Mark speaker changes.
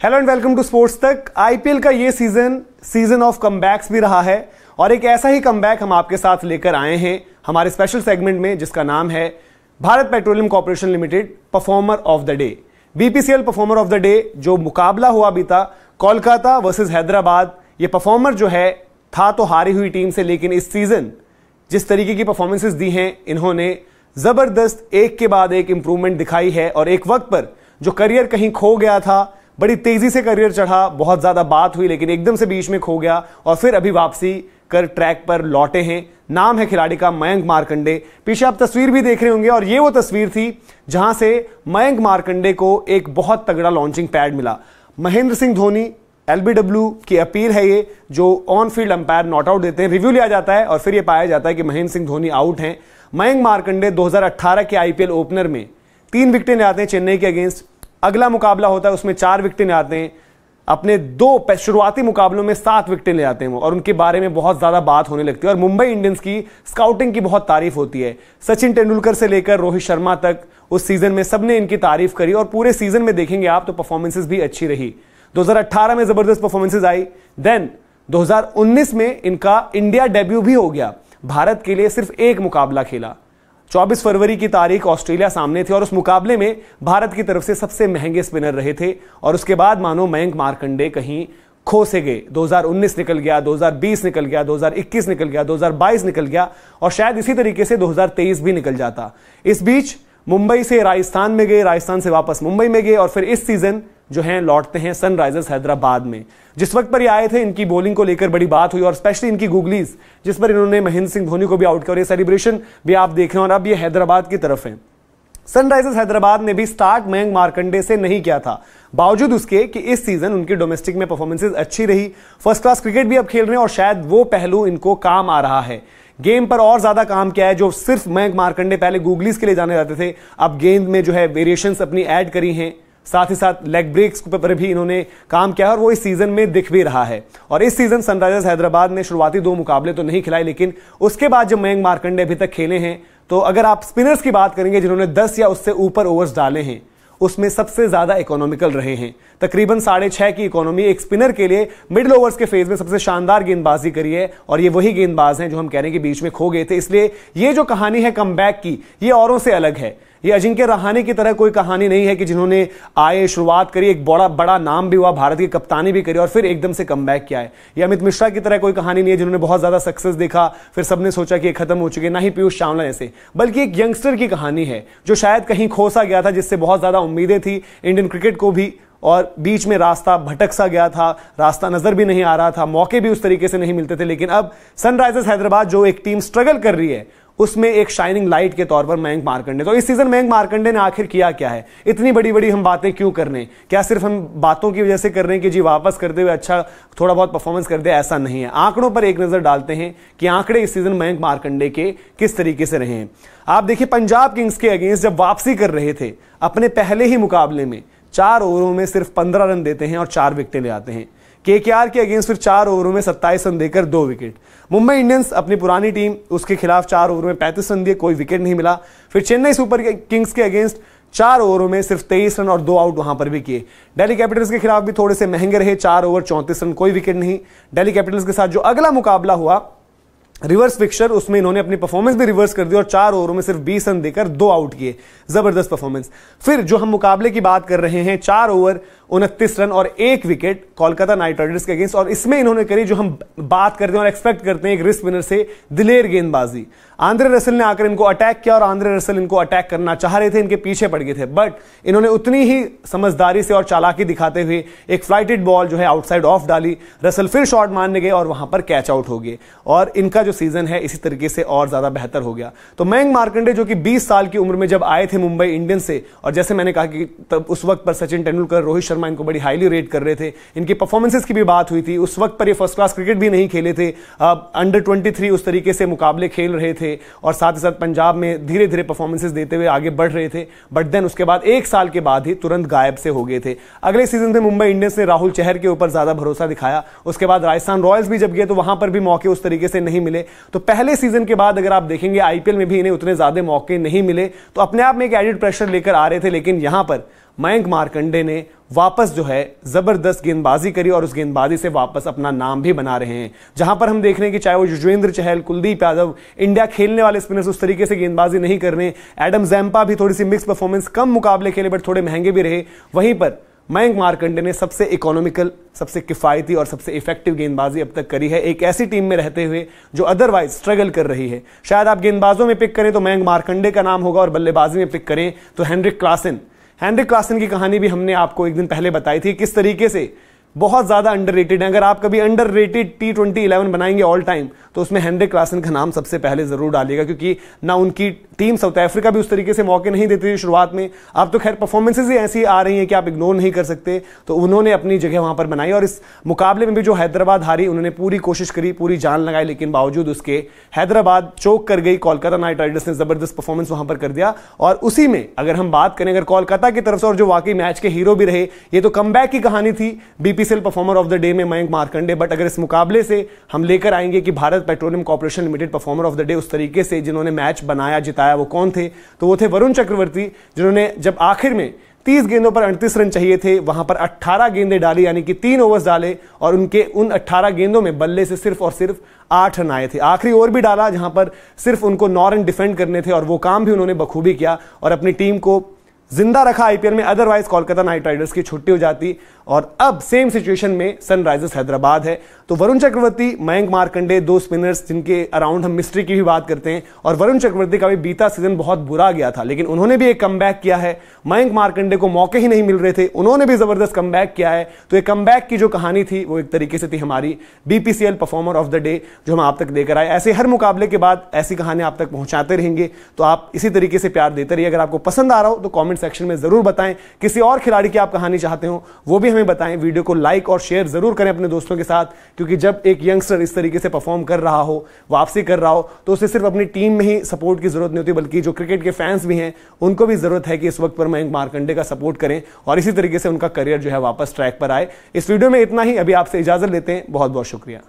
Speaker 1: Hello and welcome to sports Tak IPL का ये season season of comebacks भी रहा है और एक ऐसा ही कमबैक हम आपके साथ लेकर आए हैं हमारे स्पेशल सेगमेंट में, जिसका नाम है Bharat petroleum corporation limited performer of the day BPCL performer of the day जो मुकाबला हुआ था, कोलकाता वर्सेज हैदराबाद, ये परफॉर्मर जो है, था तो हारी हुई टीम से, लेकिन इस सीज़न जिस तरीके की परफॉर्मेंसेस दी हैं, इन्होंने ज़बरदस्त एक के बाद एक इंप्रूवमेंट दिखाई है और एक वक्त पर जो करियर कहीं खो गया था बड़ी तेज़ी से करियर चढ़ा, बहुत ज़्यादा बात हुई, लेकिन एकदम से बीच में खो गया और फिर अभी वापसी कर ट्रैक पर लौटे हैं। नाम है खिलाड़ी का मयंक मार्कंडे। पीछे आप तस्वीर भी देख रहे होंगे और ये वो तस्वीर थी जहाँ से मयंक मार्कंडे को एक बहुत तगड़ा लॉन्चिंग पैड मिला। महेंद्र सिंह धोनी एलबीडब्ल्यू की अपील है ये, जो on field umpire not out देते हैं। रिव्यू लिया जाता है और फिर ये पाया जाता है कि महेंद्र सिंह धोनी आउट हैं। मयंक मार्कंडे 2018 के आईपीएल ओपनर में तीन विकेटें ले आते हैं चेन्नई के अगेंस्ट अगला मुकाबला होता है, उसमें चार विकटें ले आते हैं। अपने दो शुरुआती मुकाबलों में सात विकटें ले आते हैं वो, और उनके बारे में बहुत ज़्यादा बात होने लगती है। और मुंबई इंडियंस की स्काउटिंग की बहुत तारीफ़ होती है। सचिन तेंदुलकर से लेकर रोहित शर्मा तक उस सीज़न में सबने इनकी तारीफ़ करी, और पूरे सीज़न में देखेंगे आप तो परफॉर्मेंसेज भी अच्छी रही। 2018 में ज़बरदस्त परफॉर्मेंसेज आई देन 2019 में इनका इंडिया डेब्यू भी हो गया। भारत के लिए सिर्फ़ एक मुकाबला खेला। 24 फरवरी की तारीख ऑस्ट्रेलिया सामने थी और उस मुकाबले में भारत की तरफ़ से सबसे महँगे स्पिनर रहे थे और उसके बाद मानो मयंक मार्कंडे कहीं खो से गए 2019 निकल गया 2020 निकल गया 2021 निकल गया 2022 निकल गया और शायद इसी तरीके से 2023 भी निकल जाता। इस बीच मुंबई से राजस्थान में गए, राजस्थान से वापस मुंबई में गए और फिर इस सीज़न जो हैं, लौटते हैं सनराइजर्स हैदराबाद में। जिस वक्त पर ये आए थे, इनकी बॉलिंग को लेकर बड़ी बात हुई, और स्पेशली इनकी गुगलीज जिस पर इन्होंने महेंद्र सिंह धोनी को भी आउट किया ये सेलिब्रेशन भी आप देख रहे हैं, और अब ये हैदराबाद की तरफ़ है। सनराइजर्स हैदराबाद ने भी स्टार्ट मयंक मार्कंडे से नहीं किया था। बावजूद उसके कि इस सीज़न उनकी डोमेस्टिक में परफॉर्मेंसेज अच्छी रही। फ़र्स्ट क्लास क्रिकेट भी अब खेल रहे हैं, और शायद वो पहलू इनको काम आ रहा है। गेम पर और ज़्यादा काम किया है, जो सिर्फ़ मयंक मार्कंडे पहले गूगलीज के लिए जाने जाते थे, अब गेंद में जो है वेरिएशंस अपनी ऐड करी हैं। साथ ही साथ लेग ब्रेक्स पर भी इन्होंने काम किया और वो इस सीज़न में दिख भी रहा है। और इस सीज़न सनराइजर्स हैदराबाद ने शुरुआती दो मुकाबले तो नहीं खिलाए, लेकिन उसके बाद जब मयंक मार्कंडे अभी तक खेले हैं तो अगर आप स्पिनर्स की बात करेंगे, जिन्होंने दस या उससे ऊपर ओवर्स डाले हैं, उसमें सबसे ज़्यादा इकोनॉमिकल रहे हैं। तकरीबन साढ़े छह की इकोनॉमी एक स्पिनर के लिए मिडिल ओवर्स के फ़ेज़ में सबसे शानदार गेंदबाजी करी है, और ये वही गेंदबाज हैं जो हम कह रहे हैं कि बीच में खो गए थे। इसलिए ये जो कहानी है कम की, ये औरों से अलग है। ये अजिंक्य रहाने की तरह कोई कहानी नहीं है कि जिन्होंने आए, शुरुआत करी, एक बड़ा बड़ा नाम भी हुआ, भारत की कप्तानी भी करी और फिर एकदम से कम बैक किया है। ये अमित मिश्रा की तरह कोई कहानी नहीं है जिन्होंने बहुत ज़्यादा सक्सेस देखा, फिर सबने सोचा कि ये खत्म हो चुके ना ही पीयूष चावला जैसे, बल्कि एक यंगस्टर की कहानी है, जो शायद कहीं खोसा गया था, जिससे बहुत ज़्यादा उम्मीदें थी इंडियन क्रिकेट को भी, और बीच में रास्ता भटक सा गया था, रास्ता नज़र भी नहीं आ रहा था, मौके भी उस तरीके से नहीं मिलते थे, लेकिन अब सनराइजर्स हैदराबाद, जो एक टीम स्ट्रगल कर रही है उसमें एक शाइनिंग लाइट के तौर पर मयंक मार्कंडे तो इस सीज़न मयंक मार्कंडे ने आखिर किया क्या है? इतनी बड़ी बड़ी हम बातें क्यों कर रहे हैं? क्या सिर्फ़ हम बातों की वजह से कर रहे हैं कि जी वापस करते हुए अच्छा थोड़ा बहुत परफॉर्मेंस कर दे, ऐसा नहीं है। आंकड़ों पर एक नज़र डालते हैं कि आंकड़े इस सीज़न मयंक मार्कंडे के किस तरीके से रहे हैं। आप देखिए पंजाब किंग्स के अगेंस्ट जब वापसी कर रहे थे, अपने पहले ही मुकाबले में चार ओवरों में सिर्फ़ पंद्रह रन देते हैं और चार विकेटें ले आते हैं। के के अगेंस्ट फिर चार ओवरों में सत्ताईस रन देकर दो विकेट। मुंबई इंडियंस अपनी पुरानी टीम, उसके खिलाफ चार ओवर में पैंतीस रन दिए, कोई विकेट नहीं मिला। फिर चेन्नई सुपर किंग्स के अगेंस्ट चार ओवरों में सिर्फ़ तेईस रन और दो आउट वहाँ पर भी किए। डेली कैपिटल्स के खिलाफ भी थोड़े से महँगे रहे, चार ओवर, चौंतीस रन, कोई विकेट नहीं। डेली कैपिटल्स के साथ जो अगला मुकाबला हुआ, रिवर्स फिक्चर उसमें इन्होंने अपनी परफॉर्मेंस भी रिवर्स कर दी और चार ओवरों में सिर्फ़ बीस रन देकर दो आउट किए। ज़बरदस्त परफॉर्मेंस फिर जो हम मुकाबले की बात कर रहे हैं, चार ओवर उनतीस रन और एक विकेट कोलकाता नाइट राइडर्स के अगेंस्ट। और इसमें इन्होंने करी जो हम बात करते हैं और एक्सपेक्ट करते हैं एक रिस्क विनर से, दिलेर गेंदबाजी। आंद्रे रसल ने आकर इनको अटैक किया और आंद्रे रसल इनको अटैक करना चाह रहे थे, इनके पीछे पड़ गए थे। बट इन्होंने उतनी ही समझदारी से और चालाकी दिखाते हुए एक फ्लाइटेड बॉल जो है आउटसाइड ऑफ़ डाली। रसल फिर शॉट मारने गए और वहाँ पर कैच आउट हो गए। और इनका जो सीज़न है, इसी तरीके से और ज़्यादा बेहतर हो गया। तो मैंग मार्कंडे जो कि 20 साल की उम्र में जब आए थे मुंबई इंडियंस से, और जैसे मैंने कहा कि तब उस वक्त पर सचिन तेंदुलकर, रोहित शर्मा इनको बड़ी हाईली रेट कर रहे थे। इनकी परफॉर्मेंसेस की भी बात हुई थी। उस वक्त पर ये फ़र्स्ट क्लास क्रिकेट भी नहीं खेले थे। अंडर ट्वेंटी उस तरीके से मुकाबले खेल रहे थे और साथ ही साथ पंजाब में धीरे धीरे परफॉर्मेंसेस देते हुए आगे बढ़ रहे थे। बट देन उसके बाद एक साल के बाद ही तुरंत गायब से हो गए थे। अगले सीज़न में मुंबई इंडियंस ने राहुल चहर के ऊपर ज़्यादा भरोसा दिखाया। उसके बाद राजस्थान रॉयल्स भी जब गए तो वहाँ पर भी मौके उस तरीके से नहीं मिले। तो पहले सीज़न के बाद अगर आप देखेंगे आईपीएल में भी इन्हें उतने ज़्यादा मौके नहीं मिले। तो अपने आप में एक एडिड प्रेशर लेकर आ रहे थे, लेकिन यहाँ पर मयंक मारकंडे ने वापस जो है ज़बरदस्त गेंदबाजी करी और उस गेंदबाजी से वापस अपना नाम भी बना रहे हैं। जहाँ पर हम देख रहे हैं कि चाहे वो युजवेंद्र चहल, कुलदीप यादव, इंडिया खेलने वाले स्पिनर्स उस तरीके से गेंदबाजी नहीं कर रहे एडम जैम्पा भी थोड़ी सी मिक्स परफॉर्मेंस कम मुकाबले खेले बट थोड़े महँगे भी रहे। वहीं पर मयंक मारकंडे ने सबसे इकोनॉमिकल सबसे किफायती और सबसे इफ़ेक्टिव गेंदबाजी अब तक करी है। एक ऐसी टीम में रहते हुए जो अदरवाइज़ स्ट्रगल कर रही है। शायद आप गेंदबाजों में पिक करें तो मयंक मारकंडे का नाम होगा और बल्लेबाजी में पिक करें तो हेनरिक क्लासन हेनरिक क्लासन की कहानी भी हमने आपको एक दिन पहले बताई थी किस तरीके से बहुत ज़्यादा अंडर है। अगर आप कभी underrated T twenty eleven बनाएँगे ऑल टाइम तो उसमें हेनरिक क्लासन का नाम सबसे पहले ज़रूर डालेगा क्योंकि ना उनकी टीम साउथ अफ्रीका भी उस तरीके से मौके नहीं देती थी शुरुआत में। अब तो खैर परफॉर्मेंसेज ही ऐसी आ रही हैं कि आप इग्नोर नहीं कर सकते। तो उन्होंने अपनी जगह वहाँ पर बनाई और इस मुकाबले में भी जो हैदराबाद हारी, उन्होंने पूरी कोशिश करी, पूरी जान लगाई, लेकिन बावजूद उसके हैदराबाद चौक कर गई। कोलकाता नाइट राइडर्स ने ज़बरदस्त परफॉर्मेंस वहाँ पर कर दिया। और उसी में अगर हम बात करें, अगर कोलकाता की तरफ़ से और जो वाकई मैच के हीरो भी रहे, ये तो कम की कहानी थी। BPCL performer of the day में मयंक मारकंडे बट अगर इस मुकाबले से हम लेकर आएँगे कि Bharat petroleum corporation limited performer of the day उस तरीके से जिन्होंने मैच बनाया, जिताया, वो कौन थे? तो वो थे वरुण चक्रवर्ती, जिन्होंने जब आखिर में तीस गेंदों पर अड़तीस रन चाहिए थे, वहाँ पर 18 गेंदें डाली, यानी कि तीन ओवर्स डाले, और उनके उन 18 गेंदों में बल्ले से सिर्फ़ और सिर्फ़ आठ रन आए थे। आखिरी ओवर भी डाला, जहाँ पर सिर्फ़ उनको नौ रन डिफेंड करने थे, और वो काम भी उन्होंने बखूबी किया, और अपनी टीम को ज़िंदा रखा आईपीएल में अदरवाइज़ कोलकाता नाइट राइडर्स की छुट्टी हो जाती। और अब सेम सिचुएशन में सनराइजर्स हैदराबाद है। तो वरुण चक्रवर्ती, मयंक मारकंडे, दो स्पिनर्स जिनके अराउंड हम मिस्ट्री की भी बात करते हैं। और वरुण चक्रवर्ती का भी बीता सीज़न बहुत बुरा गया था, लेकिन उन्होंने भी एक कम किया है। मयंक मारकंडे को मौके ही नहीं मिल रहे थे, उन्होंने भी ज़बरदस्त कम किया है। तो ये कम की जो कहानी थी, वो एक तरीके से थी हमारी BPCL performer of the day जो हम आप तक देकर आए। ऐसे हर मुकाबले के बाद ऐसी कहानी आप तक पहुंचाते रहेंगे। तो आप इसी तरीके से प्यार देते रहिए। अगर आपको पसंद आ रहा हो तो कॉमेंट सेक्शन में ज़रूर बताएँ। किसी और खिलाड़ी की आप कहानी चाहते हो, वो भी हमें बताएँ। वीडियो को लाइक और शेयर ज़रूर करें अपने दोस्तों के साथ, क्योंकि जब एक यंगस्टर इस तरीके से परफॉर्म कर रहा हो, वापसी कर रहा हो तो उसे सिर्फ़ अपनी टीम में ही सपोर्ट की ज़रूरत नहीं होती, बल्कि जो क्रिकेट के फैंस भी हैं, उनको भी ज़रूरत है कि इस वक्त पर मयंक मारकंडे का सपोर्ट करें और इसी तरीके से उनका करियर जो है वापस ट्रैक पर आए। इस वीडियो में इतना ही, अभी आपसे इजाज़त लेते हैं। बहुत बहुत शुक्रिया।